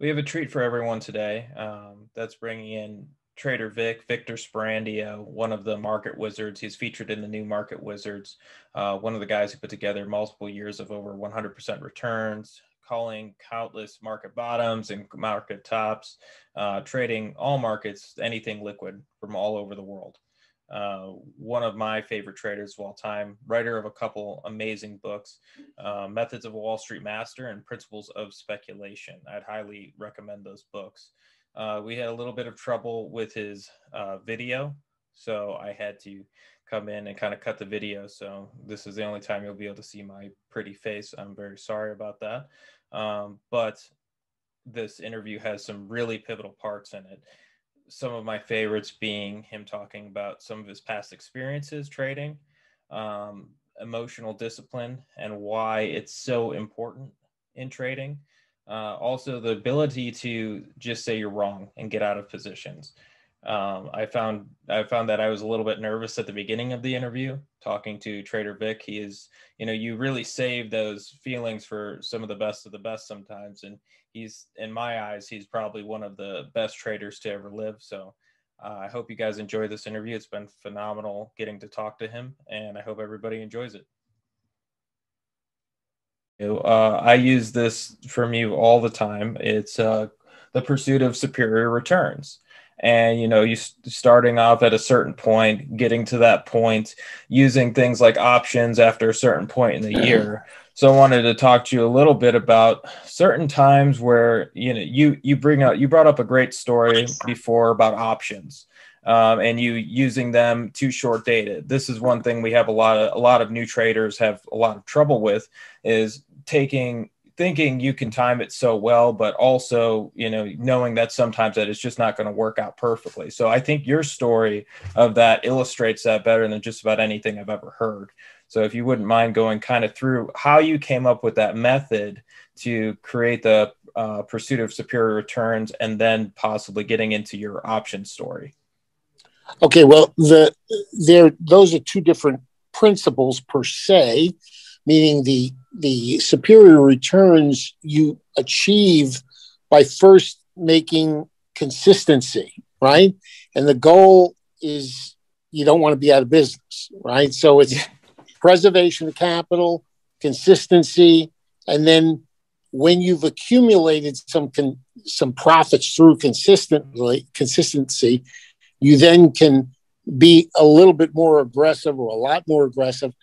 We have a treat for everyone today. Um, that's bringing in Trader Vic, Victor Sperandeo, one of the market wizards. He's featured in the new Market Wizards, uh, one of the guys who put together multiple years of over 100% returns, calling countless market bottoms and market tops, uh, trading all markets, anything liquid from all over the world uh, one of my favorite traders of all time, writer of a couple amazing books, uh, Methods of a Wall Street Master and Principles of Speculation. I'd highly recommend those books. Uh, we had a little bit of trouble with his uh, video, so I had to come in and kind of cut the video. So this is the only time you'll be able to see my pretty face. I'm very sorry about that. Um, but this interview has some really pivotal parts in it some of my favorites being him talking about some of his past experiences trading, um, emotional discipline, and why it's so important in trading. Uh, also, the ability to just say you're wrong and get out of positions. Um, I found I found that I was a little bit nervous at the beginning of the interview talking to Trader Vic. He is, you know, you really save those feelings for some of the best of the best sometimes, and he's in my eyes, he's probably one of the best traders to ever live. So uh, I hope you guys enjoy this interview. It's been phenomenal getting to talk to him, and I hope everybody enjoys it. Uh, I use this from you all the time. It's uh, the pursuit of superior returns and you know you starting off at a certain point getting to that point using things like options after a certain point in the year. So i wanted to talk to you a little bit about certain times where you know you you bring up you brought up a great story before about options um, and you using them too short dated. This is one thing we have a lot of a lot of new traders have a lot of trouble with is taking thinking you can time it so well, but also, you know, knowing that sometimes that it's just not going to work out perfectly. So I think your story of that illustrates that better than just about anything I've ever heard. So if you wouldn't mind going kind of through how you came up with that method to create the uh, pursuit of superior returns and then possibly getting into your option story. Okay, well, the there those are two different principles per se meaning the the superior returns you achieve by first making consistency, right? And the goal is you don't want to be out of business, right? So it's preservation of capital, consistency, and then when you've accumulated some con- some profits through consistently consistency, you then can be a little bit more aggressive or a lot more aggressive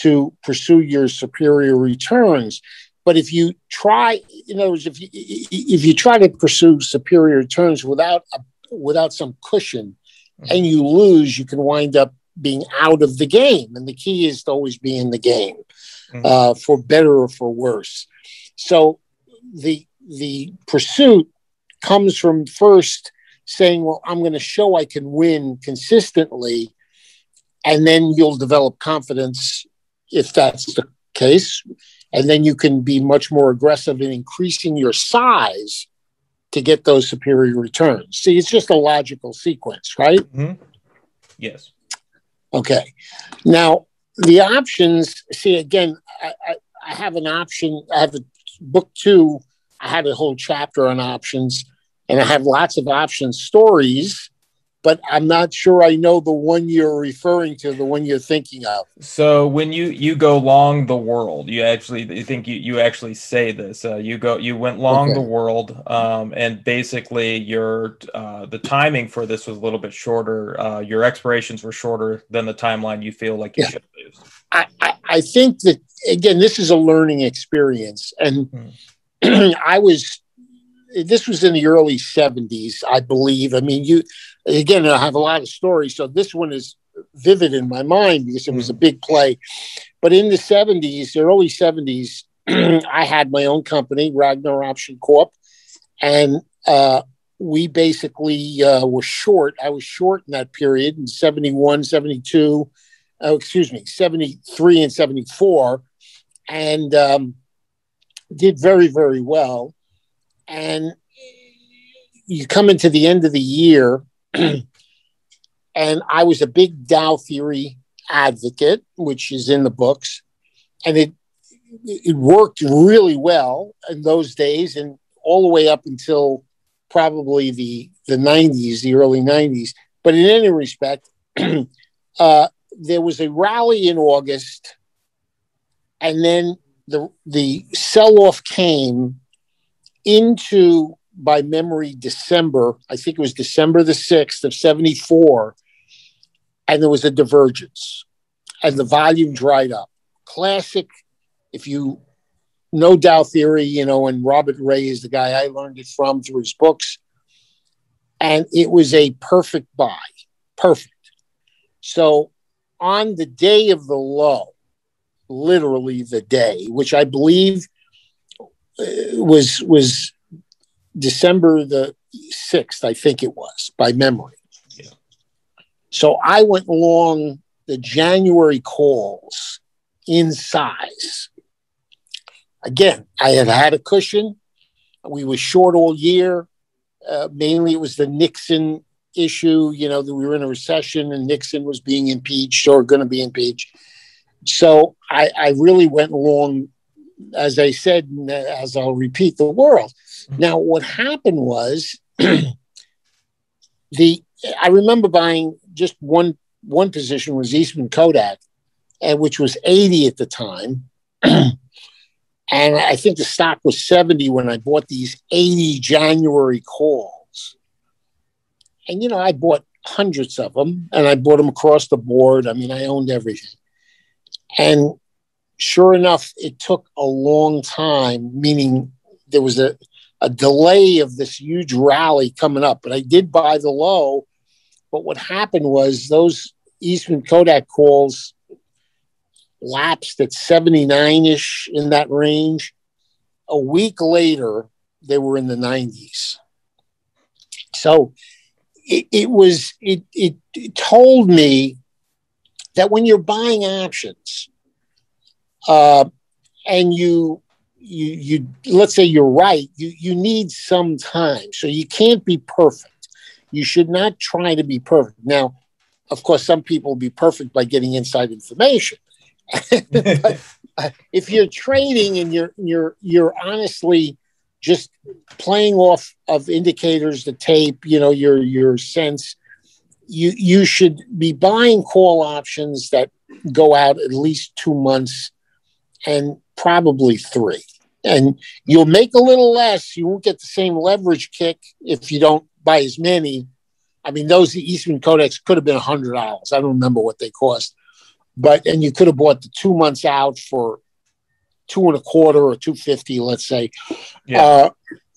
to pursue your superior returns. But if you try, in other words, if you if you try to pursue superior returns without a, without some cushion, mm-hmm. and you lose, you can wind up being out of the game. And the key is to always be in the game, mm-hmm. uh, for better or for worse. So the the pursuit comes from first saying, "Well, I'm going to show I can win consistently," and then you'll develop confidence if that's the case. And then you can be much more aggressive in increasing your size to get those superior returns. See, it's just a logical sequence, right? Mm-hmm. Yes. Okay. Now, the options, see, again, I, I, I have an option. I have a book two. I had a whole chapter on options, and I have lots of option stories but I'm not sure I know the one you're referring to, the one you're thinking of. So when you you go long the world, you actually you think you you actually say this. Uh, you go you went long okay. the world, um, and basically your uh, the timing for this was a little bit shorter. Uh, your expirations were shorter than the timeline you feel like you yeah. should lose. I, I, I think that again, this is a learning experience, and hmm. I was this was in the early 70s, I believe. I mean, you again, I have a lot of stories, so this one is vivid in my mind because it was a big play. But in the 70s, the early 70s, I had my own company, Ragnar Option Corp, and uh, we basically uh, were short. I was short in that period in 71, 72, oh, excuse me, 73 and 74, and um, did very, very well and you come into the end of the year, and I was a big Dow theory advocate, which is in the books, and it it worked really well in those days. And all the way up until probably the the 90s, the early 90s. But in any respect, uh, there was a rally in August, and then the the sell off came into by memory December. I think it was December the sixth of seventy four, and there was a divergence, and the volume dried up. Classic, if you know Dow theory, you know, and Robert Rhea is the guy I learned it from through his books, and it was a perfect buy, perfect. So on the day of the low, literally the day, which I believe uh, was was December the sixth, I think it was by memory. Yeah. So I went along the January calls in size. Again, I had had a cushion. We were short all year. Uh, mainly, it was the Nixon issue. You know, that we were in a recession and Nixon was being impeached or going to be impeached. So I, I really went along, as I said, as I'll repeat, the world. Mm-hmm. Now, what happened was the I remember buying just one one position was Eastman Kodak, and which was 80 at the time. and I think the stock was 70 when I bought these 80 January calls. And you know, I bought hundreds of them and I bought them across the board. I mean, I owned everything. And sure enough, it took a long time, meaning there was a, a delay of this huge rally coming up. But I did buy the low. But what happened was those Eastman Kodak calls lapsed at 79 ish in that range. A week later, they were in the 90s. So it, it was, it, it, it told me that when you're buying options uh, and you you you let's say you're right you you need some time. So you can't be perfect. You should not try to be perfect. Now of course some people will be perfect by getting inside information. But uh, if you're trading and you're you're you're honestly just playing off of indicators the tape you know your your sense you you should be buying call options that go out at least two months and probably three. And you'll make a little less. You won't get the same leverage kick if you don't buy as many. I mean, those Eastman Kodaks could have been a hundred dollars. I don't remember what they cost, but and you could have bought the two months out for two and a quarter or two fifty, let's say. Yeah. Uh,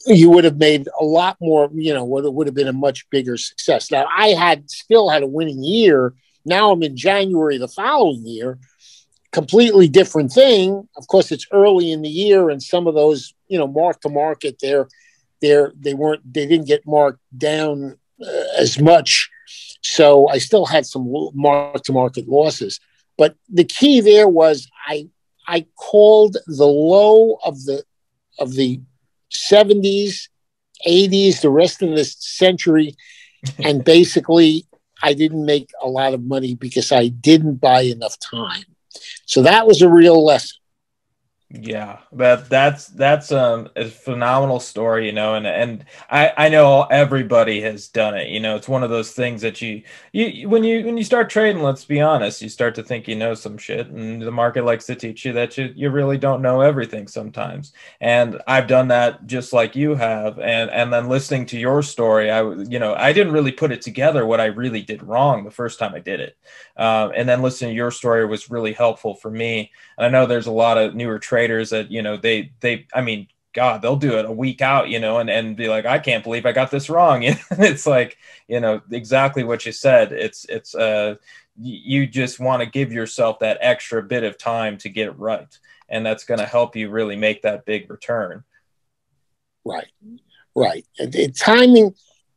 you would have made a lot more, you know, would, would have been a much bigger success. Now, I had still had a winning year. Now I'm in January the following year, completely different thing. Of course, it's early in the year, and some of those, you know, mark to market, they're, they're, they weren't, they didn't get marked down uh, as much. So I still had some mark to market losses. But the key there was I, I called the low of the, of the 70s, 80s, the rest of the century. and basically, I didn't make a lot of money because I didn't buy enough time. So that was a real lesson. Yeah, that that's that's um, a phenomenal story, you know, and and I I know everybody has done it. You know, it's one of those things that you you when you when you start trading, let's be honest, you start to think you know some shit, and the market likes to teach you that you you really don't know everything sometimes. And I've done that just like you have, and and then listening to your story, I you know I didn't really put it together what I really did wrong the first time I did it, um, and then listening to your story was really helpful for me. And I know there's a lot of newer traders that you know they they I mean God they'll do it a week out you know and and be like I can't believe I got this wrong. it's like you know exactly what you said. It's it's uh you just want to give yourself that extra bit of time to get it right and that's going to help you really make that big return right right and timing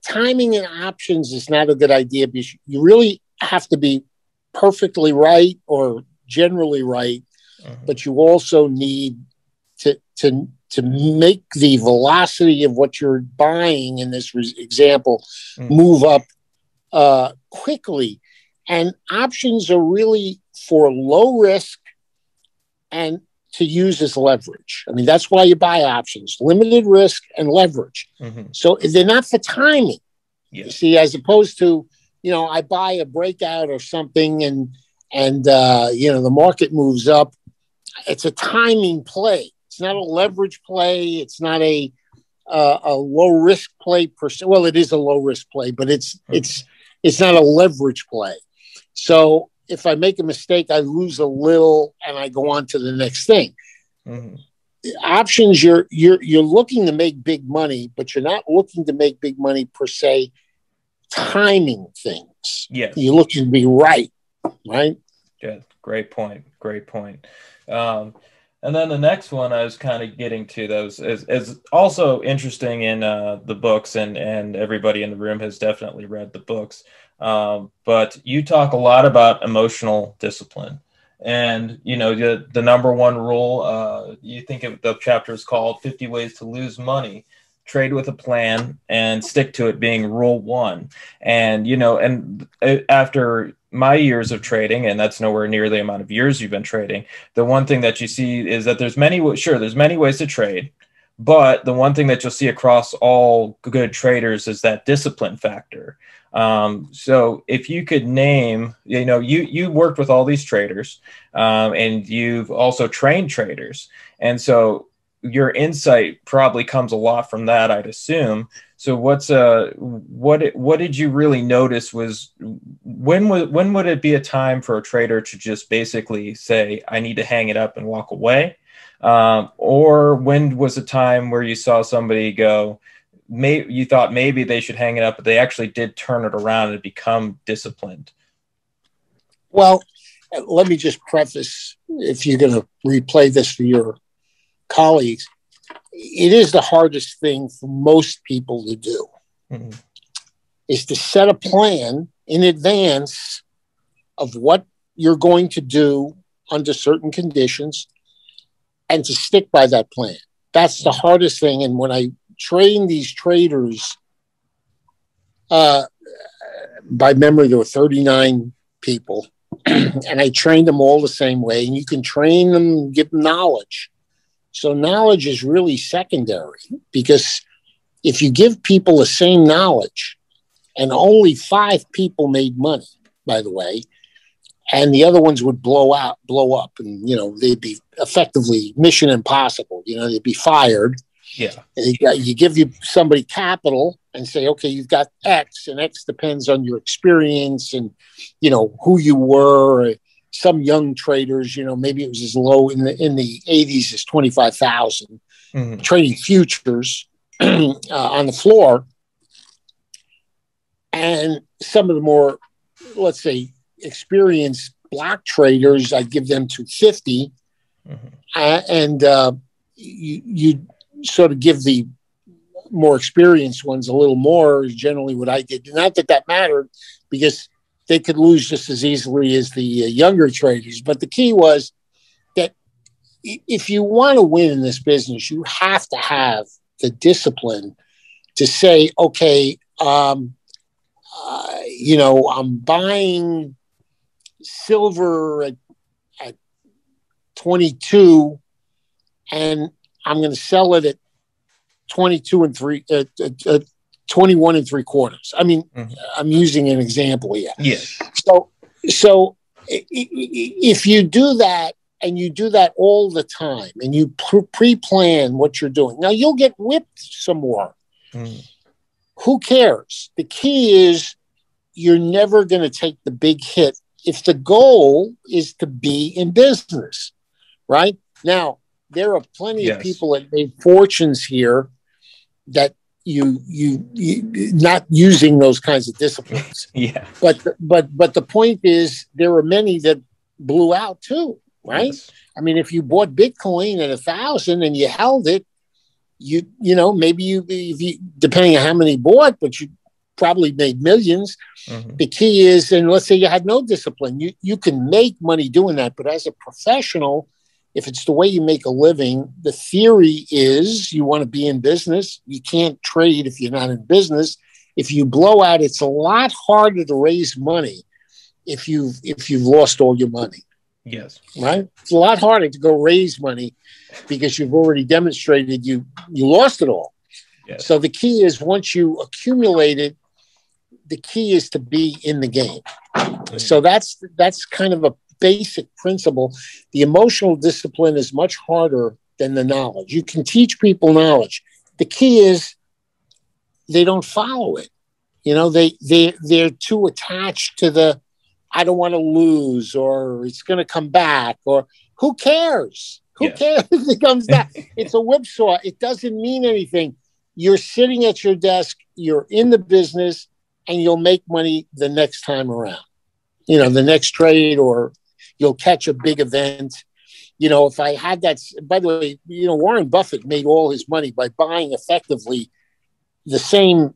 timing and options is not a good idea because you really have to be perfectly right or generally right, mm-hmm. but you also need to to to make the velocity of what you're buying in this re- example mm-hmm. move up uh, quickly. And options are really for low risk and to use as leverage. I mean, that's why you buy options, limited risk and leverage. Mm-hmm. So they're not for timing. Yeah. You see, as opposed to, you know, I buy a breakout or something and and uh, you know the market moves up. It's a timing play. It's not a leverage play. It's not a uh, a low risk play per se. Well, it is a low risk play, but it's mm-hmm. it's it's not a leverage play. So if I make a mistake, I lose a little and I go on to the next thing. Mm-hmm. Options, you're you're you're looking to make big money, but you're not looking to make big money per se. Timing things. Yes. You're looking to be right, right? Yeah, great point. Great point. Um, and then the next one I was kind of getting to those is, is also interesting in uh, the books, and and everybody in the room has definitely read the books. Um, but you talk a lot about emotional discipline, and you know the the number one rule. Uh, you think of the chapter is called "50 Ways to Lose Money." Trade with a plan and stick to it being rule one. And you know, and uh, after my years of trading and that's nowhere near the amount of years you've been trading the one thing that you see is that there's many sure there's many ways to trade but the one thing that you'll see across all good traders is that discipline factor. Um, so if you could name you know you you worked with all these traders um, and you've also trained traders and so your insight probably comes a lot from that i'd assume so what's uh what what did you really notice was when would when would it be a time for a trader to just basically say I need to hang it up and walk away, um, or when was a time where you saw somebody go, may you thought maybe they should hang it up, but they actually did turn it around and become disciplined. Well, let me just preface if you're going to replay this for your colleagues it is the hardest thing for most people to do mm-hmm. is to set a plan in advance of what you're going to do under certain conditions and to stick by that plan. That's the hardest thing. And when i train these traders uh, by memory there were 39 people and i trained them all the same way. And you can train them give them knowledge so knowledge is really secondary because if you give people the same knowledge, and only five people made money, by the way, and the other ones would blow out, blow up, and you know they'd be effectively mission impossible. You know they'd be fired. Yeah. You, you give you somebody capital and say, okay, you've got X, and X depends on your experience and you know who you were some young traders, you know, maybe it was as low in the in the 80s as 25,000 mm-hmm. trading futures uh, on the floor. And some of the more, let's say, experienced block traders, I'd give them to 50. Mm-hmm. Uh, and uh, you, you sort of give the more experienced ones a little more, is generally what I did. Not that that mattered because they could lose just as easily as the uh, younger traders. But the key was that if you want to win in this business, you have to have the discipline to say, okay, um, uh, you know, I'm buying silver at, at 22 and I'm going to sell it at 22 and three, uh, uh, 21 and three quarters. I mean, mm-hmm. I'm using an example here. Yes. So, so if you do that and you do that all the time and you pre plan what you're doing, now you'll get whipped some more. Mm. Who cares? The key is you're never going to take the big hit if the goal is to be in business, right? Now, there are plenty yes. of people that made fortunes here that you, you you not using those kinds of disciplines. yeah. But but but the point is there are many that blew out too, right? Yes. I mean, if you bought Bitcoin at a thousand and you held it, you you know maybe you if you depending on how many bought, but you probably made 1000000s mm-hmm. The key is, and let's say you had no discipline, you you can make money doing that, but as a professional, if it's the way you make a living, the theory is you want to be in business. You can't trade if you're not in business. If you blow out, it's a lot harder to raise money if you've if you've lost all your money. Yes. Right. It's a lot harder to go raise money because you've already demonstrated you you lost it all. Yes. So the key is once you accumulate it, the key is to be in the game. Mm-hmm. So that's that's kind of a basic principle. The emotional discipline is much harder than the knowledge. You can teach people knowledge. The key is they don't follow it. You know, they they they're too attached to the I don't want to lose or it's going to come back or who cares? Who yes. cares if it comes back? it's a whipsaw. It doesn't mean anything. You're sitting at your desk, you're in the business, and you'll make money the next time around. You know, the next trade, or you'll catch a big event. You know, if I had that, by the way, you know, Warren Buffett made all his money by buying effectively the same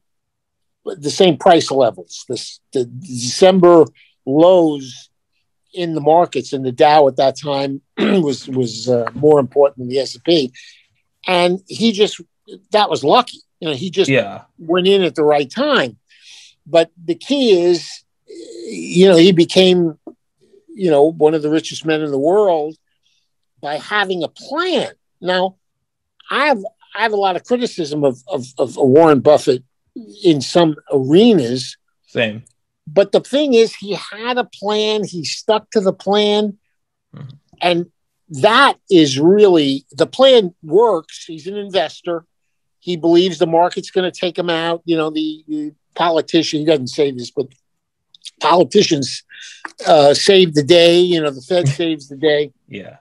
the same price levels. This the December lows in the markets and the Dow at that time was was uh, more important than the S and P, and he just that was lucky. You know, he just yeah. went in at the right time. But the key is, you know, he became, you know, one of the richest men in the world by having a plan. Now, I have I have a lot of criticism of of, of Warren Buffett in some arenas. Same. But the thing is, he had a plan. He stuck to the plan, mm-hmm. and that is really the plan works. He's an investor. He believes the market's going to take him out. You know, the, the politician, he doesn't say this, but politicians uh, save the day. You know, the Fed saves the day. Yeah.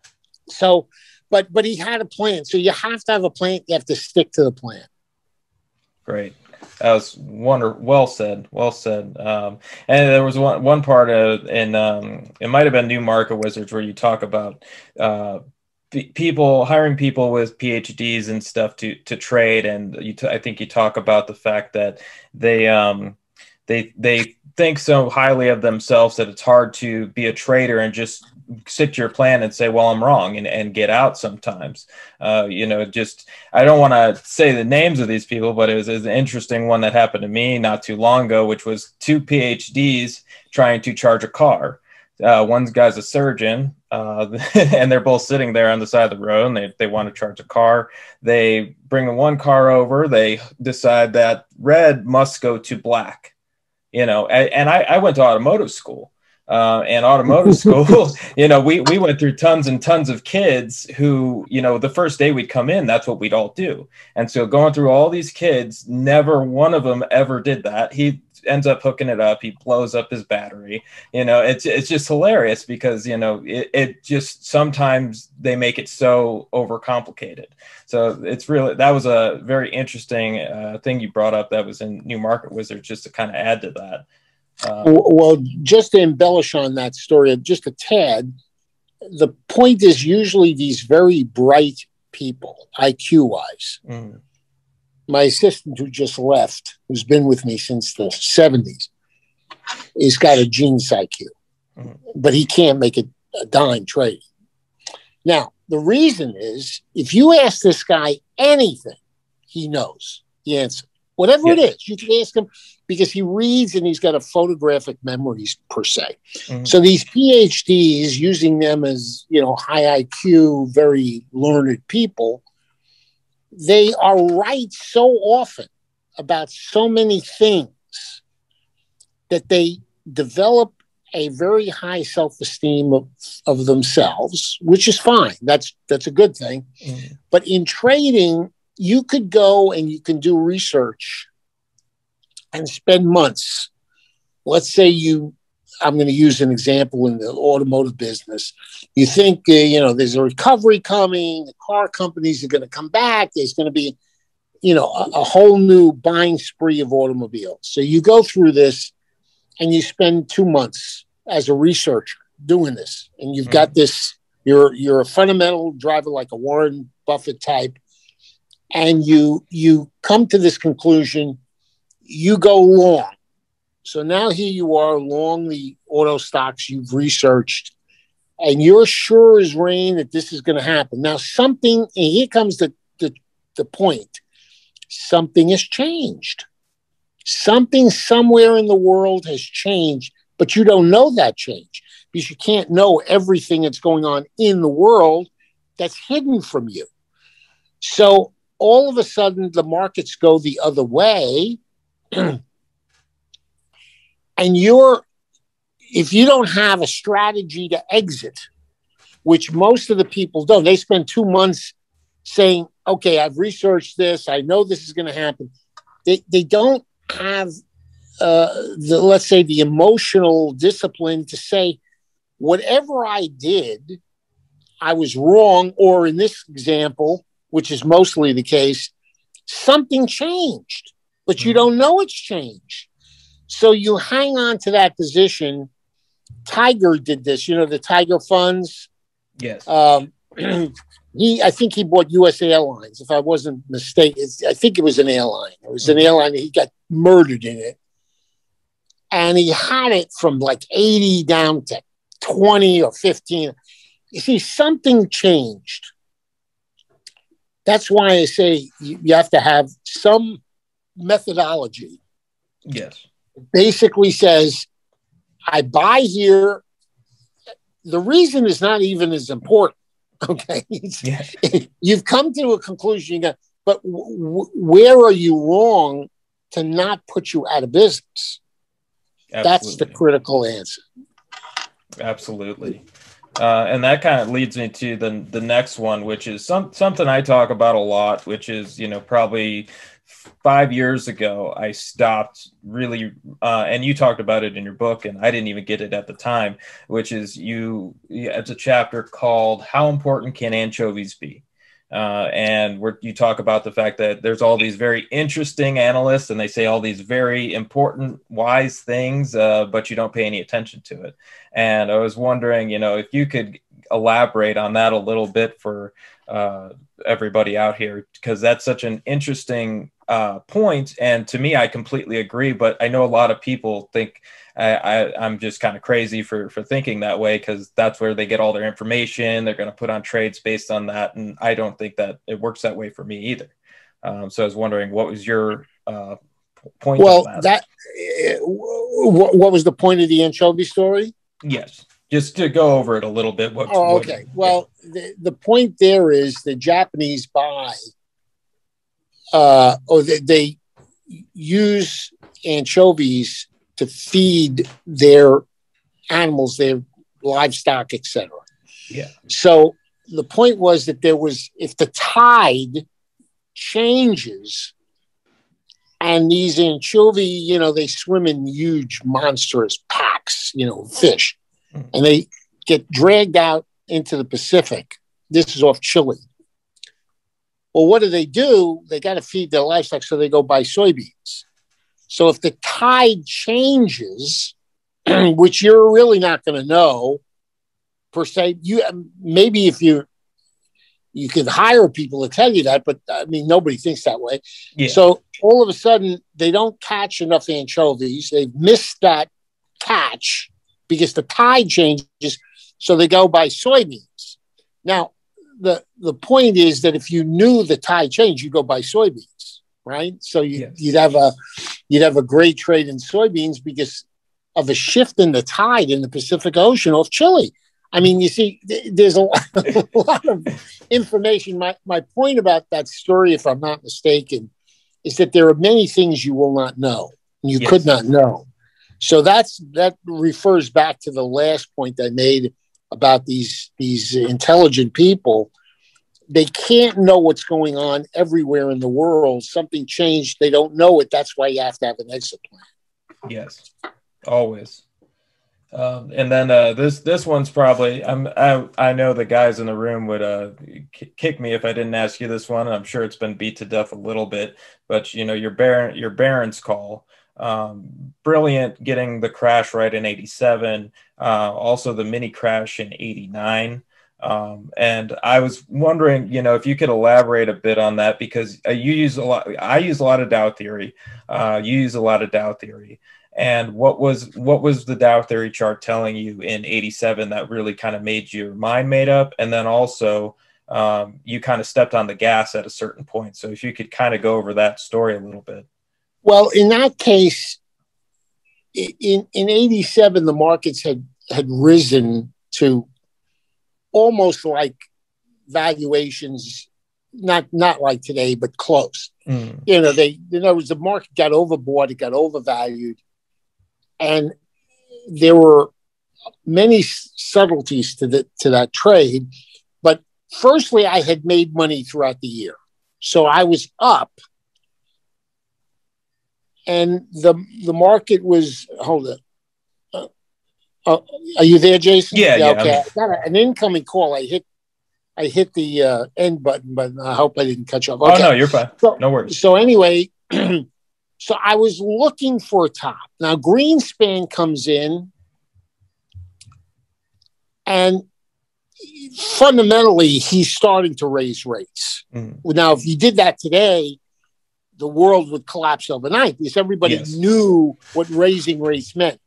So, but but he had a plan. So you have to have a plan. You have to stick to the plan. Great. That was wonder well said, well said. Um, and there was one one part of in um, it might have been New Market Wizards where you talk about uh, people hiring people with PhDs and stuff to to trade, and you t- I think you talk about the fact that they um, they they think so highly of themselves that it's hard to be a trader and just stick to your plan and say, well, I'm wrong and, and get out sometimes. Uh, you know, just, I don't want to say the names of these people, but it was, it was, an interesting one that happened to me not too long ago, which was two PhDs trying to charge a car. Uh, one guy's a surgeon, uh, and they're both sitting there on the side of the road and they, they want to charge a car. They bring one car over, they decide that red must go to black, you know, and, and I, I went to automotive school uh, and automotive school, you know, we, we went through tons and tons of kids who, you know, the first day we'd come in, that's what we'd all do. And so going through all these kids, never one of them ever did that. He ends up hooking it up. He blows up his battery. You know, it's, it's just hilarious because, you know, it, it just sometimes they make it so overcomplicated. So it's really, that was a very interesting uh, thing you brought up that was in New Market Wizards just to kind of add to that. Uh, well, just to embellish on that story, just a tad, the point is usually these very bright people, IQ wise. Mm. My assistant, who just left, who's been with me since the 70s, he's got a genius IQ, mm. but he can't make a, a dime trade. Now, the reason is if you ask this guy anything, he knows the answer. Whatever it is, you can ask him because he reads and he's got a photographic memories per se. Mm-hmm. So these PhDs, using them as you know high IQ, very learned people, they are right so often about so many things that they develop a very high self-esteem of, of themselves, which is fine. That's that's a good thing. Mm-hmm. But in trading, you could go and you can do research and spend months. Let's say you, I'm going to use an example in the automotive business. You think, uh, you know, there's a recovery coming, the car companies are going to come back, there's going to be, you know, a, a whole new buying spree of automobiles. So you go through this and you spend two months as a researcher doing this, and you've mm-hmm. got this. You're you're a fundamental driver like a Warren Buffett type and you you come to this conclusion you go long so now here you are long the auto stocks you've researched and you're sure as rain that this is going to happen now something and here comes the, the the point something has changed something somewhere in the world has changed but you don't know that change because you can't know everything that's going on in the world that's hidden from you. So all of a sudden, the markets go the other way. and you're, if you don't have a strategy to exit, which most of the people don't, they spend two months saying, okay, I've researched this, I know this is going to happen. They, they don't have, uh, the, let's say, the emotional discipline to say, whatever I did, I was wrong, or in this example, which is mostly the case, something changed, but you mm-hmm. don't know it's changed. So you hang on to that position. Tiger did this, you know, the Tiger funds. Yes. Um, he, I think he bought U.S. Airlines, if I wasn't mistaken. I think it was an airline. It was an mm-hmm. airline. He got murdered in it, and he had it from like eighty down to twenty or fifteen. You see, something changed that's why I say you, you have to have some methodology. Yes. Basically says, I buy here. The reason is not even as important. Okay. Yeah. You've come to a conclusion, you got, but w- where are you wrong to not put you out of business? Absolutely. That's the critical answer. Absolutely. Uh, and that kind of leads me to the the next one, which is some something I talk about a lot, which is you know probably five years ago I stopped really, uh, and you talked about it in your book, and I didn't even get it at the time, which is you. It's a chapter called "How Important Can Anchovies Be." Uh, and where you talk about the fact that there's all these very interesting analysts and they say all these very important wise things uh, but you don't pay any attention to it and i was wondering you know if you could elaborate on that a little bit for uh, everybody out here because that's such an interesting uh, point and to me i completely agree but i know a lot of people think I, I am just kind of crazy for for thinking that way because that's where they get all their information. They're going to put on trades based on that, and I don't think that it works that way for me either. Um, so I was wondering, what was your uh, point? Well, that, that uh, what was the point of the anchovy story? Yes, just to go over it a little bit. What, oh, okay. What, well, the, the point there is the Japanese buy, uh, or they, they use anchovies to feed their animals, their livestock, etc. Yeah. So the point was that there was, if the tide changes, and these anchovy, you know, they swim in huge, monstrous packs, you know, fish. Mm. and they get dragged out into the Pacific. This is off Chile. Well, what do they do? They got to feed their livestock, so they go buy soybeans. So if the tide changes, which you're really not going to know per se, you maybe if you you can hire people to tell you that, but I mean nobody thinks that way. Yeah. So all of a sudden they don't catch enough anchovies. They've missed that catch because the tide changes. So they go buy soybeans. Now the the point is that if you knew the tide change, you go buy soybeans, right? So you, yes. you'd have a you'd have a great trade in soybeans because of a shift in the tide in the Pacific Ocean off Chile. I mean, you see, there's a lot, a lot of information. My, my point about that story, if I'm not mistaken, is that there are many things you will not know, you yes. could not know. So that's that refers back to the last point I made about these these intelligent people they can't know what's going on everywhere in the world. Something changed. They don't know it. That's why you have to have an exit plan. Yes, always. Um, and then uh, this this one's probably I'm I, I know the guys in the room would uh, k- kick me if I didn't ask you this one. I'm sure it's been beat to death a little bit, but you know your Barron your Barron's call, um, brilliant getting the crash right in '87, uh, also the mini crash in '89. Um, and I was wondering, you know, if you could elaborate a bit on that because uh, you use a lot. I use a lot of Dow theory. Uh, you use a lot of Dow theory. And what was what was the Dow theory chart telling you in '87 that really kind of made your mind made up? And then also, um, you kind of stepped on the gas at a certain point. So if you could kind of go over that story a little bit. Well, in that case, in in '87, the markets had had risen to almost like valuations, not not like today, but close. Mm. You know, they in other words, the market got overbought, it got overvalued, and there were many subtleties to the to that trade. But firstly, I had made money throughout the year, so I was up, and the the market was hold it. Uh, uh, are you there, Jason? Yeah, yeah. okay, I got a, an incoming call. I hit I hit the uh, end button, but I hope I didn't cut you off. Okay. Oh no, you're fine. So, no worries. So anyway, so I was looking for a top. Now Greenspan comes in, and fundamentally he's starting to raise rates. Mm. Now, if you did that today, the world would collapse overnight because everybody yes. knew what raising rates meant.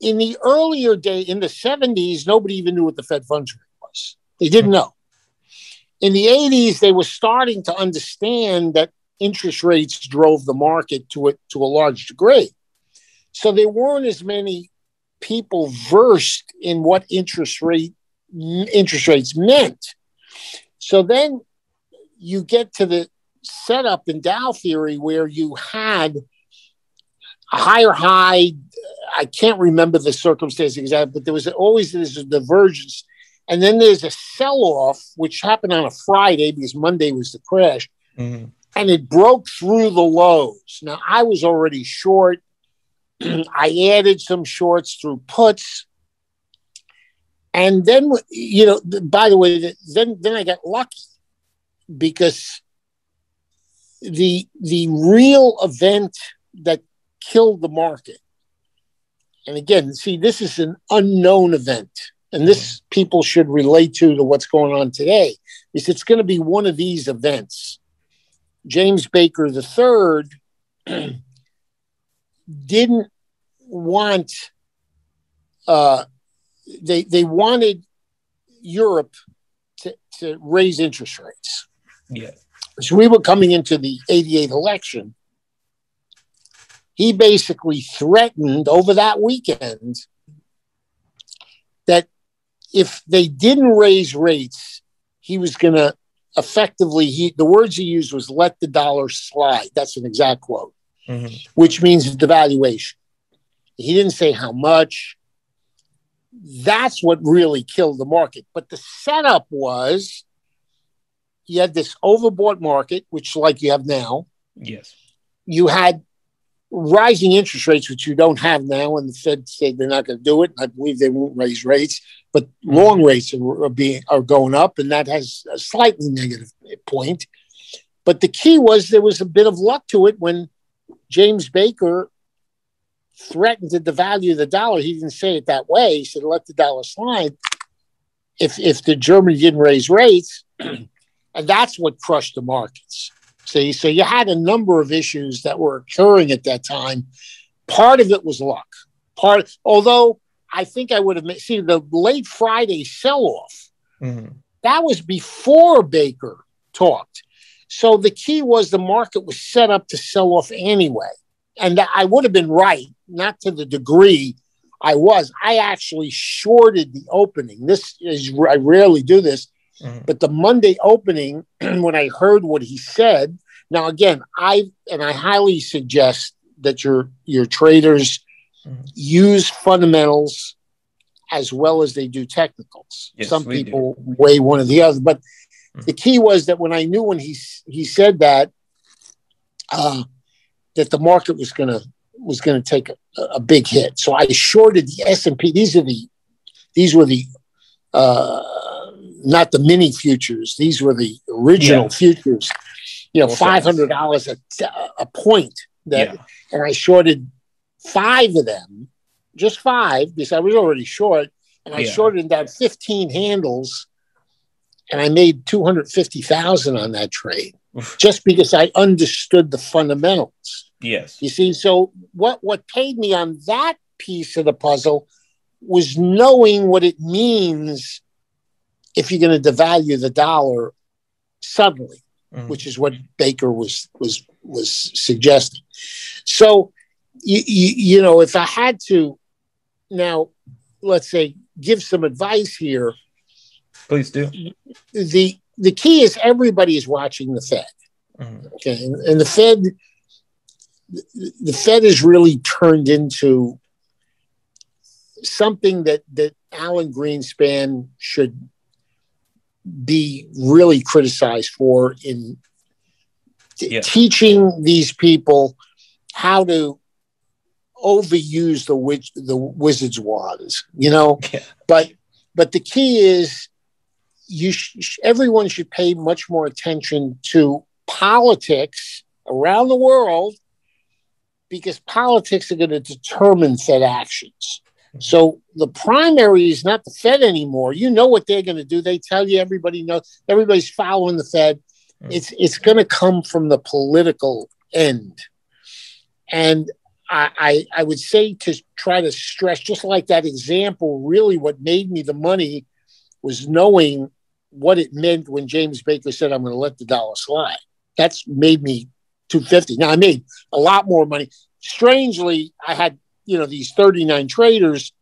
In the earlier day, in the 70s, nobody even knew what the Fed funds rate was. They didn't hmm. know in the 80s, they were starting to understand that interest rates drove the market to a, to a large degree. So there weren't as many people versed in what interest rate interest rates meant. So then you get to the setup in Dow theory where you had a higher high. I can't remember the circumstances exactly, but there was always this divergence and then there's a sell off, which happened on a Friday because Monday was the crash. Mm-hmm. And it broke through the lows. Now, I was already short. I added some shorts through puts. And then, you know, by the way, then, then I got lucky because the, the real event that killed the market, and again, see, this is an unknown event and this people should relate to to what's going on today is it's going to be one of these events. James baker iii didn't want uh, they they wanted europe to, to raise interest rates. Yeah so we were coming into the 88 election he basically threatened over that weekend that if they didn't raise rates, he was going to effectively, he, the words he used was let the dollar slide. That's an exact quote, mm-hmm. which means devaluation. He didn't say how much. That's what really killed the market. But the setup was you had this overbought market, which, like you have now. Yes. You had rising interest rates, which you don't have now, and the Fed said they're not going to do it. I believe they won't raise rates, but long rates are, are, being are going up, and that has a slightly negative point. But the key was there was a bit of luck to it when James Baker threatened to devalue the dollar. He didn't say it that way. He said let the dollar slide. If if the Germany didn't raise rates, and that's what crushed the markets. See, so you had a number of issues that were occurring at that time. Part of it was luck. Part, although I think I would have made, see the late Friday sell off. Mm-hmm. That was before Baker talked. So the key was the market was set up to sell off anyway. And I would have been right, not to the degree I was. I actually shorted the opening. This is, I rarely do this. Mm-hmm. But the Monday opening, when I heard what he said, now again, I and I highly suggest that your your traders mm-hmm. use fundamentals as well as they do technicals. Yes, Some people do. weigh one or the other, but mm-hmm. the key was that when I knew when he he said that uh, that the market was going to was going to take a, a, big hit, so I shorted the S and P. These are the these were the uh, not the mini futures. These were the original yeah. futures. You know, five hundred dollars a a point. That, yeah. and I shorted five of them, just five, because I was already short, and I yeah. shorted down fifteen handles, and I made two hundred fifty thousand on that trade, just because I understood the fundamentals. Yes, you see. So what what paid me on that piece of the puzzle was knowing what it means if you're going to devalue the dollar suddenly, mm-hmm. which is what Baker was was was suggesting. So, you, you, you know, if I had to now, let's say, give some advice here. Please do. The the key is everybody is watching the Fed. Mm-hmm. Okay, and, and, the Fed, the Fed is really turned into something that that Alan Greenspan should be really criticized for in yeah. teaching these people how to overuse the witch, the wizard's wands, you know. Yeah. But but the key is you sh- everyone should pay much more attention to politics around the world because politics are going to determine Fed actions. So the primary is not the Fed anymore. You know what they're going to do. They tell you everybody knows. Everybody's following the Fed. Mm. It's it's going to come from the political end, and I, I I would say to try to stress just like that example. Really, what made me the money was knowing what it meant when James Baker said, "I'm going to let the dollar slide." That's made me 250. Now I made a lot more money. Strangely, I had you know these 39 traders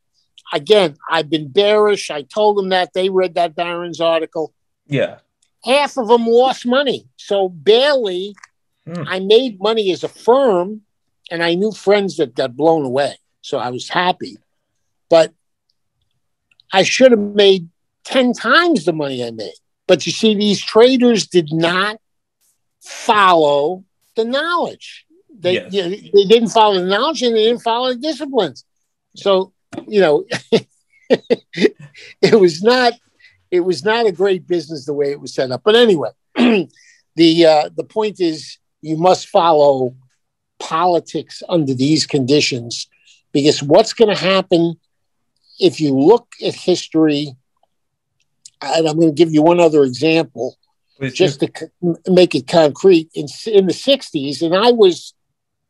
again i've been bearish. I told them that. They read that barron's article. Yeah. Half of them lost money. So barely mm. i made money as a firm and i knew friends that got blown away. So i was happy. But i should have made 10 times the money i made. But you see these traders did not follow the knowledge they yes. you know, they didn't follow the knowledge and they didn't follow the disciplines. So you know, it was not it was not a great business the way it was set up. But anyway, the uh, the point is you must follow politics under these conditions because what's going to happen if you look at history and i'm going to give you one other example Please just do. to make it concrete in, in the 60s and i was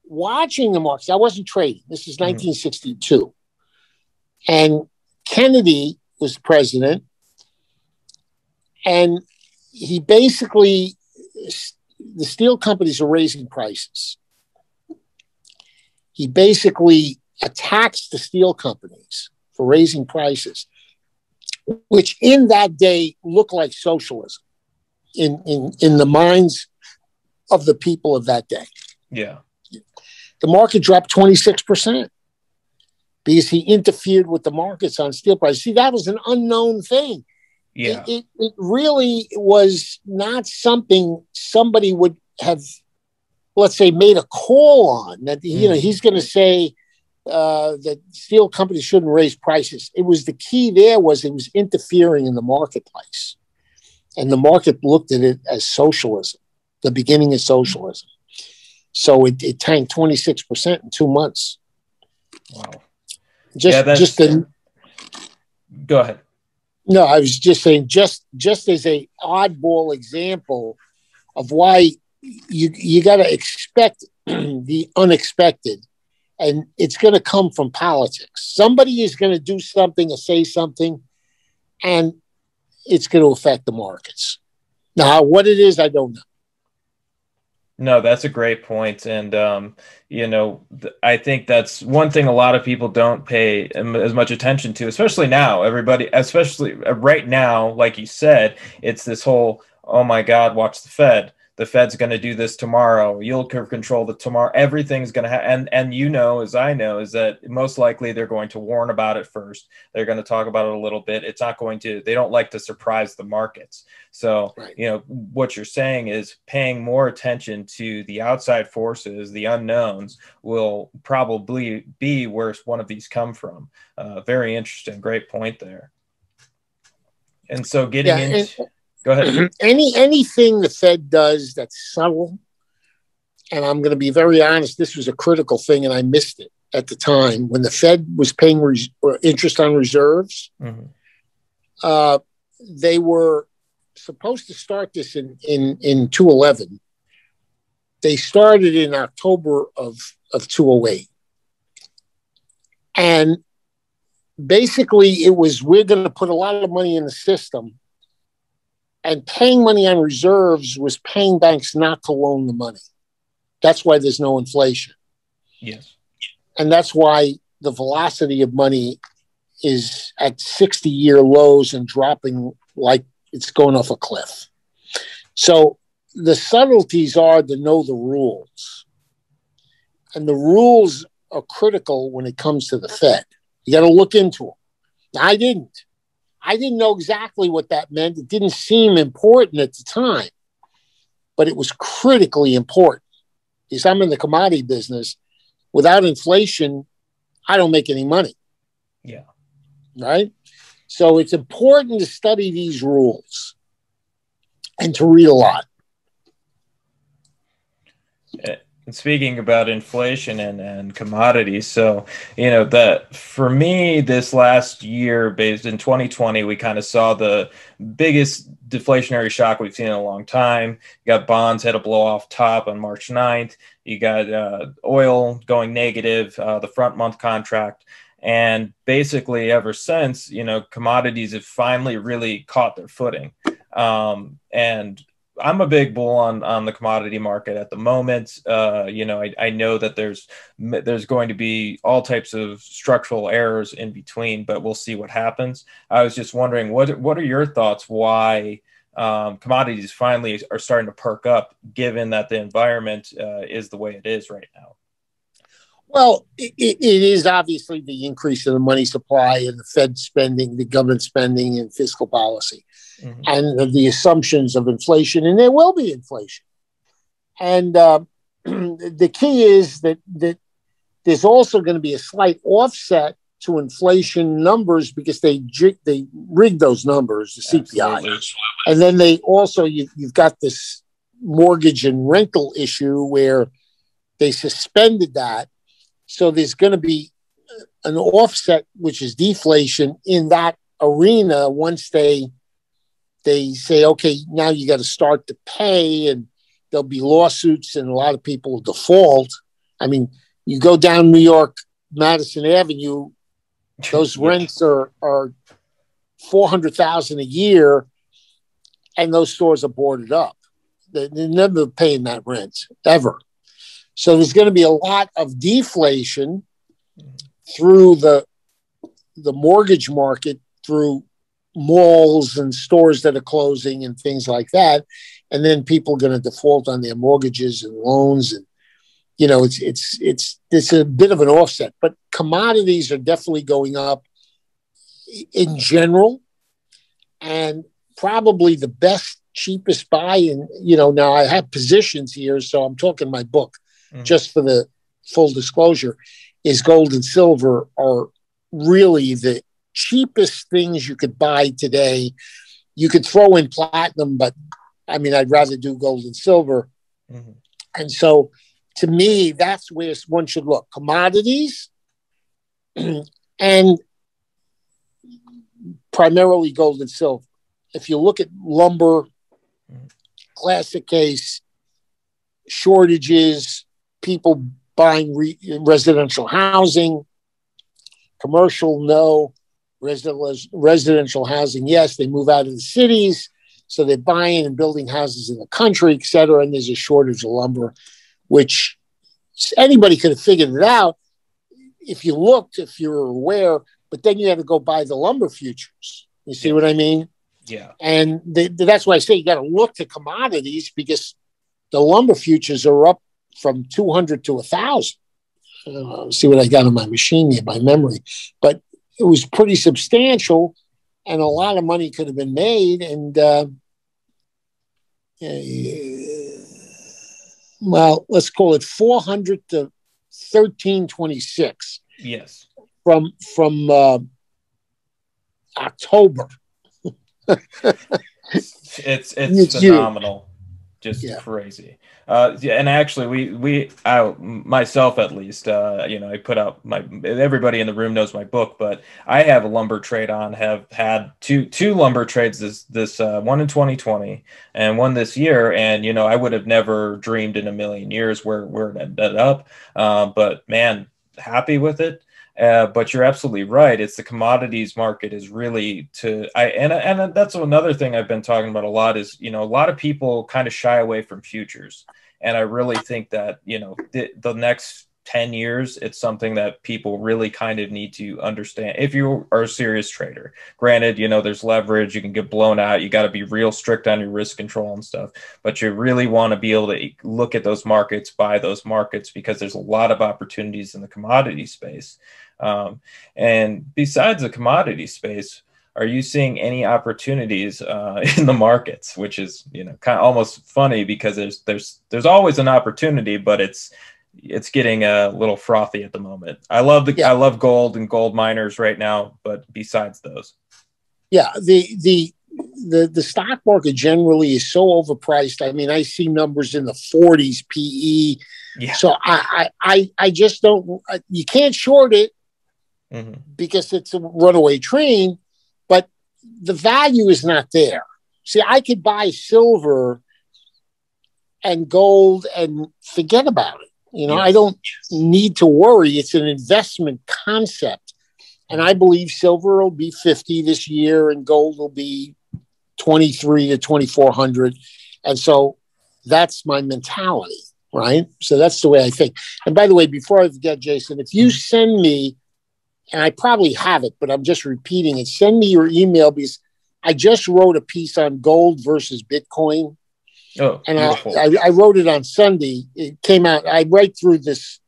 watching the markets. I wasn't trading. This is 1962. Mm-hmm. And Kennedy was president. And he basically, the steel companies are raising prices. He basically attacks the steel companies for raising prices, which in that day looked like socialism in, in, in the minds of the people of that day. Yeah the market dropped 26% because he interfered with the markets on steel prices. See, that was an unknown thing. Yeah. It, it, it really was not something somebody would have, let's say, made a call on that, you know, mm. he's going to say, uh, that steel companies shouldn't raise prices. It was the key there was it was interfering in the marketplace, and the market looked at it as socialism, the beginning of socialism. So it, it tanked 26% in two months. Wow. Just, yeah, just the, go ahead. No, I was just saying, just, just as a oddball example of why you, you got to expect the unexpected and it's going to come from politics. Somebody is going to do something or say something, and it's going to affect the markets. Now, what it is, I don't know. No, that's a great point, and um, you know, th- I think that's one thing a lot of people don't pay as much attention to, especially now. Everybody, especially uh, right now, like you said, it's this whole "oh my God, watch the Fed." The Fed's going to do this tomorrow. Yield curve control the tomorrow. Everything's going to happen. and and you know, as I know, is that most likely they're going to warn about it first. They're going to talk about it a little bit. It's not going to. They don't like to surprise the markets. So right. you know what you're saying is paying more attention to the outside forces, the unknowns, will probably be where one of these come from. Uh, very interesting. Great point there. And so getting yeah, into. Go ahead. Any anything the Fed does that's subtle, and I'm going to be very honest, this was a critical thing, and I missed it at the time when the Fed was paying res- interest on reserves. Mm-hmm. Uh, they were supposed to start this in in in 211. They started in October of of 208, and basically it was we're going to put a lot of money in the system and paying money on reserves was paying banks not to loan the money. That's why there's no inflation. Yes. And that's why the velocity of money is at 60 year lows and dropping like it's going off a cliff. So the subtleties are to know the rules. And the rules are critical when it comes to the Fed. You got to look into them. I didn't. I didn't know exactly what that meant. It didn't seem important at the time, but it was critically important because I'm in the commodity business. Without inflation, I don't make any money. Yeah. Right. So it's important to study these rules and to read a lot. And speaking about inflation and, and commodities, so you know that for me, this last year, based in 2020, we kind of saw the biggest deflationary shock we've seen in a long time. You got bonds had a blow off top on March 9th. You got uh, oil going negative, uh, the front month contract, and basically ever since, you know, commodities have finally really caught their footing. Um, and I'm a big bull on on the commodity market at the moment. Uh, you know, I, I know that there's there's going to be all types of structural errors in between, but we'll see what happens. I was just wondering what what are your thoughts? Why um, commodities finally are starting to perk up, given that the environment uh, is the way it is right now? Well, it, it is obviously the increase in the money supply and the Fed spending, the government spending, and fiscal policy mm-hmm. and the assumptions of inflation, and there will be inflation. And uh, the key is that that there's also going to be a slight offset to inflation numbers because they they rig those numbers, the CPI, Absolutely. and then they also you, you've got this mortgage and rental issue where they suspended that, so there's going to be an offset, which is deflation in that arena once they they say, okay, now you got to start to pay, and there'll be lawsuits, and a lot of people will default. I mean, you go down New York, Madison Avenue, those rents are are four hundred thousand a year, and those stores are boarded up. They're never paying that rent ever. So there's going to be a lot of deflation mm-hmm. through the the mortgage market through malls and stores that are closing and things like that. And then people are going to default on their mortgages and loans and you know it's it's it's it's a bit of an offset. But commodities are definitely going up in general. And probably the best cheapest buy and you know now i have positions here so i'm talking my book mm-hmm. just for the full disclosure is gold and silver are really the cheapest things you could buy today. You could throw in platinum, but I mean, I'd rather do gold and silver. Mm-hmm. And so to me, that's where one should look commodities and primarily gold and silver. If you look at lumber, mm-hmm. classic case, shortages, people buying re- residential housing, commercial, no residential housing, yes, they move out of the cities, so they're buying and building houses in the country, et cetera. And there's a shortage of lumber, which anybody could have figured it out if you looked, if you were aware. But then you had to go buy the lumber futures. You see yeah. what I mean? Yeah. And they, that's why I say you got to look to commodities because the lumber futures are up from 200 to 1,000. Uh, see what I got on my machine here by memory. But it was pretty substantial, and a lot of money could have been made. And uh, well, let's call it four hundred to thirteen twenty six. Yes, from from uh, October. it's it's, it's phenomenal. Just yeah. crazy. Uh, yeah, and actually, we we I myself at least, uh, you know, I put out my everybody in the room knows my book, but I have a lumber trade on. Have had two two lumber trades this this uh, one in 2020 and one this year, and you know, I would have never dreamed in a million years where where it ended up. Uh, but man, happy with it. Uh, but you're absolutely right. It's the commodities market is really to I and and that's another thing I've been talking about a lot is you know a lot of people kind of shy away from futures, and I really think that you know the, the next 10 years, it's something that people really kind of need to understand if you are a serious trader. Granted, you know, there's leverage, you can get blown out, you got to be real strict on your risk control and stuff, but you really want to be able to look at those markets, buy those markets, because there's a lot of opportunities in the commodity space. Um, and besides the commodity space, are you seeing any opportunities uh, in the markets? Which is you know kind of almost funny because there's there's there's always an opportunity but it's it's getting a little frothy at the moment. I love the yeah. i love gold and gold miners right now but besides those. Yeah the the the the stock market generally is so overpriced. I mean i see numbers in the 40s pe yeah. so i i i just don't you can't short it mm-hmm. because it's a runaway train but the value is not there. See, I could buy silver and gold and forget about it. You know, yes. I don't need to worry. It's an investment concept. And I believe silver will be 50 this year and gold will be 23 to 2400. And so that's my mentality, right? So that's the way I think. And by the way, before I forget, Jason, if you send me and I probably have it, but I'm just repeating it. Send me your email because I just wrote a piece on gold versus Bitcoin. Oh, and I, I, I, wrote it on Sunday. It came out. I write through this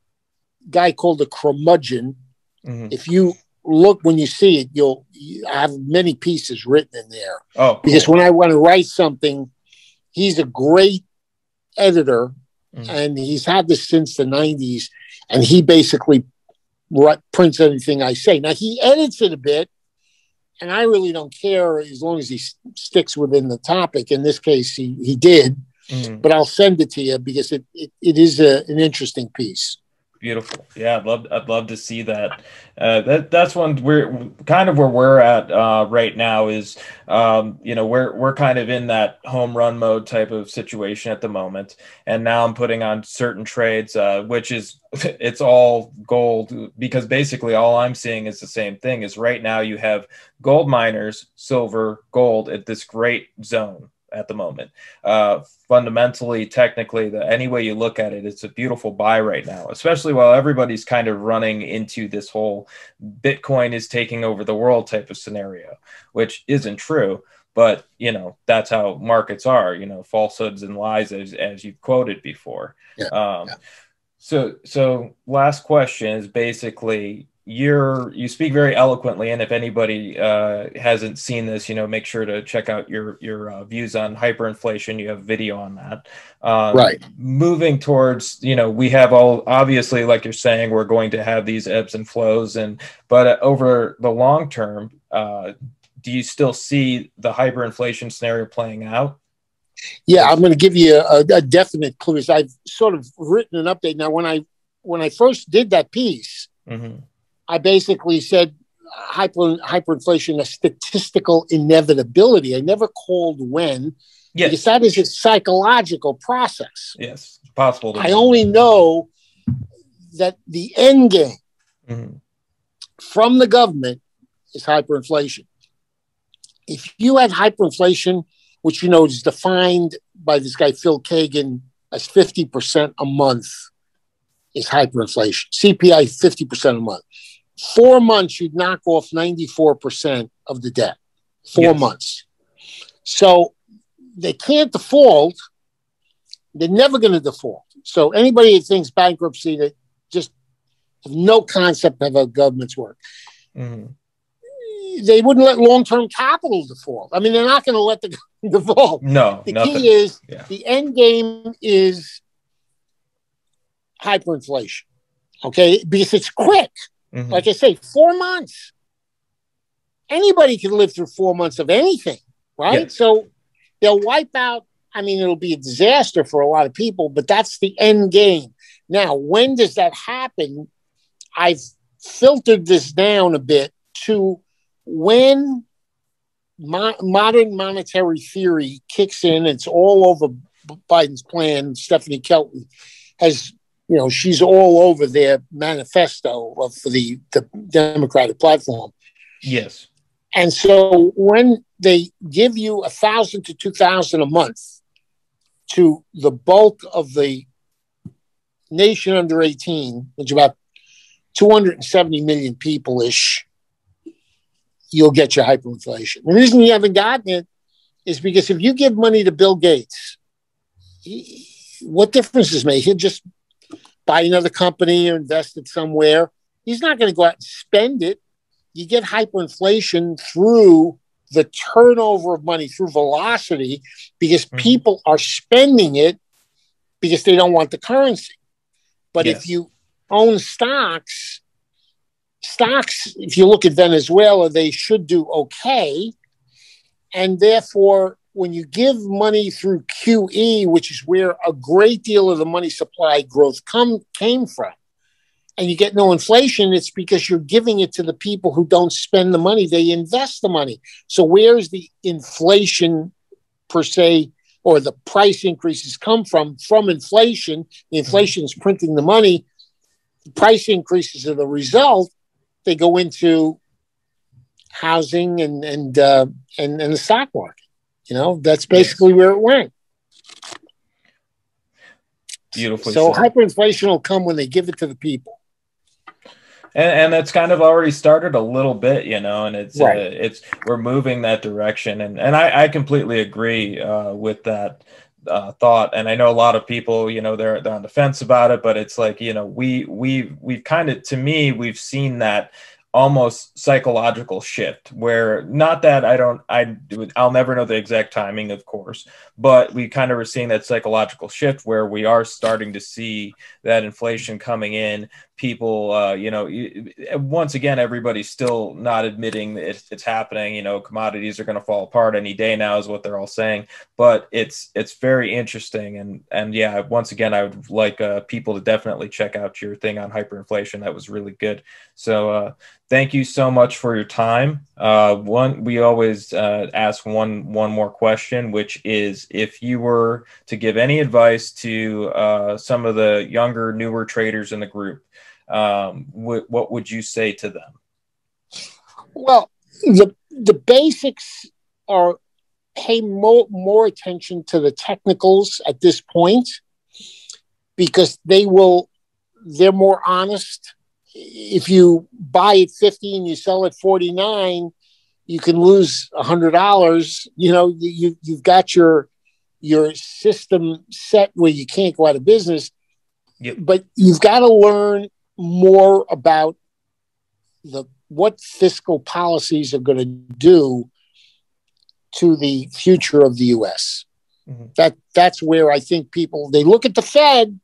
guy called the curmudgeon. Mm-hmm. If you look when you see it, you'll you have many pieces written in there. Oh, because cool. when I want to write something, he's a great editor, mm-hmm. and he's had this since the '90s. And he basically prints anything I say. Now he edits it a bit, and I really don't care as long as he sticks within the topic. In this case, he he did, mm. but I'll send it to you because it it, it is a, an interesting piece. Beautiful. Yeah, I'd love I'd love to see that. Uh, that that's one we're kind of where we're at uh, right now is um, you know we're we're kind of in that home run mode type of situation at the moment, and now I'm putting on certain trades, uh, which is it's all gold because basically all I'm seeing is the same thing. Is right now you have gold miners, silver, gold at this great zone at the moment. Uh, fundamentally, technically, the any way you look at it, it's a beautiful buy right now, especially while everybody's kind of running into this whole Bitcoin is taking over the world type of scenario, which isn't true. But you know that's how markets are. You know falsehoods and lies, as as you've quoted before. Yeah, um, yeah. So so last question is basically you're you speak very eloquently and if anybody uh, hasn't seen this you know make sure to check out your your uh, views on hyperinflation. You have video on that. Um, right. moving towards you know we have all obviously like you're saying we're going to have these ebbs and flows and but uh, over the long term uh, do you still see the hyperinflation scenario playing out? Yeah i'm going to give you a, a definite clue. I've sort of written an update. Now when i when i first did that piece mm-hmm I basically said hyper, hyperinflation a statistical inevitability. I never called when. Yes. Because that is a psychological process. Yes, possible. I only know that the end game mm-hmm. from the government is hyperinflation. If you had hyperinflation, which you know is defined by this guy Phil Cagan as 50% a month, is hyperinflation. CPI 50% a month four months, you'd knock off 94% of the debt. Four yes. months. So they can't default. They're never going to default. So anybody that thinks bankruptcy that just have no concept of how governments work. Mm-hmm. They wouldn't let long-term capital default. I mean, they're not going to let the default. No, the nothing. key is yeah. the end game is hyperinflation. Okay, because it's quick. Mm-hmm. Like I say, four months. Anybody can live through four months of anything, right? Yes. So they'll wipe out. I mean, it'll be a disaster for a lot of people, but that's the end game. Now, when does that happen? I've filtered this down a bit to when mo- modern monetary theory kicks in. It's all over Biden's plan. Stephanie Kelton has you know, she's all over their manifesto for the, the Democratic platform. Yes. And so when they give you a thousand to two thousand a month to the bulk of the nation under 18, which about 270 million people ish, you'll get your hyperinflation. The reason you haven't gotten it is because if you give money to Bill Gates, he, what difference does it make? He'll just buy another company or invest it somewhere. He's not going to go out and spend it. You get hyperinflation through the turnover of money, through velocity, because mm-hmm. people are spending it because they don't want the currency. But yes. if you own stocks, stocks, if you look at Venezuela, they should do okay. And therefore, when you give money through QE, which is where a great deal of the money supply growth come came from, and you get no inflation, it's because you're giving it to the people who don't spend the money; they invest the money. So where's the inflation per se, or the price increases come from? From inflation. The inflation is printing the money. The price increases are the result. They go into housing and and uh, and, and the stock market. You know, that's basically yes. where it went. Beautiful. So said. hyperinflation will come when they give it to the people. And, and that's kind of already started a little bit, you know, and it's right. uh, it's we're moving that direction, and and I, I completely agree uh, with that uh, thought. And I know a lot of people, you know, they're they're on the fence about it, but it's like you know, we we we've kind of to me we've seen that almost psychological shift where not that I don't I I'll never know the exact timing of course but we kind of are seeing that psychological shift where we are starting to see that inflation coming in. People uh, you know once again everybody's still not admitting it's, it's happening. You know commodities are going to fall apart any day now is what they're all saying but it's it's very interesting. And and yeah once again i would like uh, people to definitely check out your thing on hyperinflation. That was really good. So uh, thank you so much for your time uh, one we always uh, ask one one more question which is if you were to give any advice to uh, some of the younger newer traders in the group um, wh- what would you say to them? Well, the the basics are pay more more attention to the technicals at this point because they will they're more honest. If you buy at 50 and you sell at 49, you can lose a hundred dollars. You know, you you've got your your system set where you can't go out of business. Yep. But you've got to learn more about the what fiscal policies are going to do to the future of the U.S. Mm-hmm. That that's where I think people they look at the Fed,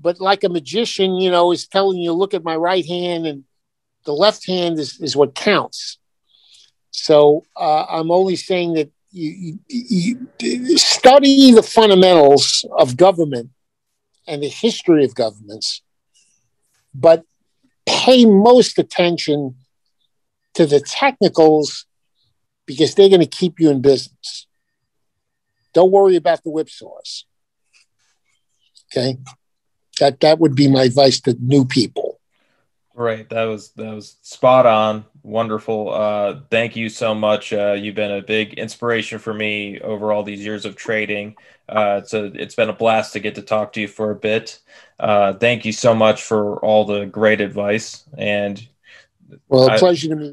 but like a magician, you know, is telling you, look at my right hand, and the left hand is is what counts. So uh, I'm only saying that you, you, you study the fundamentals of government and the history of governments but pay most attention to the technicals because they're going to keep you in business. Don't worry about the whipsaws. Okay. That that would be my advice to new people. Right. That was that was spot on. Wonderful. Uh, thank you so much. Uh, you've been a big inspiration for me over all these years of trading. Uh, it's it's been a blast to get to talk to you for a bit. Uh, thank you so much for all the great advice and well, a pleasure to meet.